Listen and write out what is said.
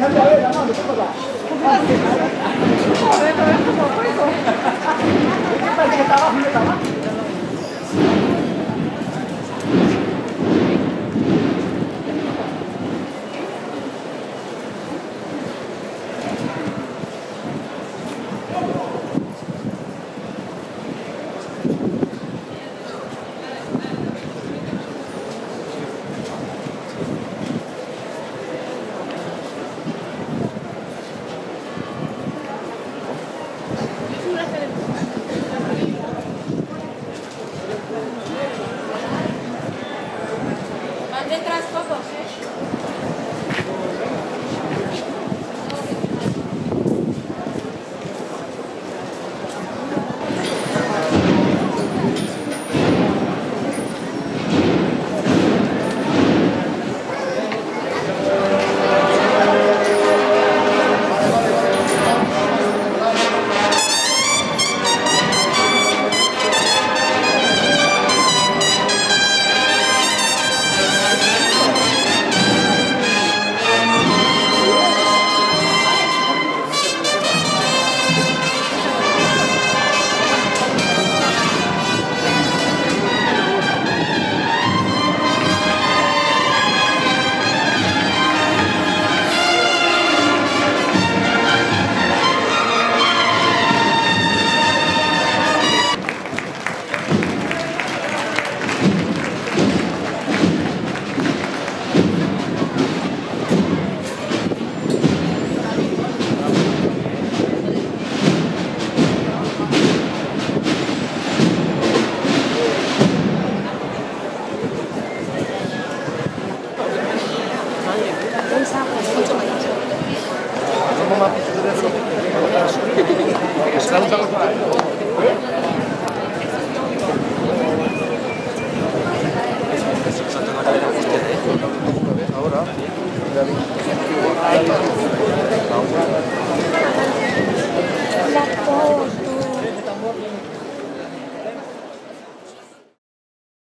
他表演的那么这么他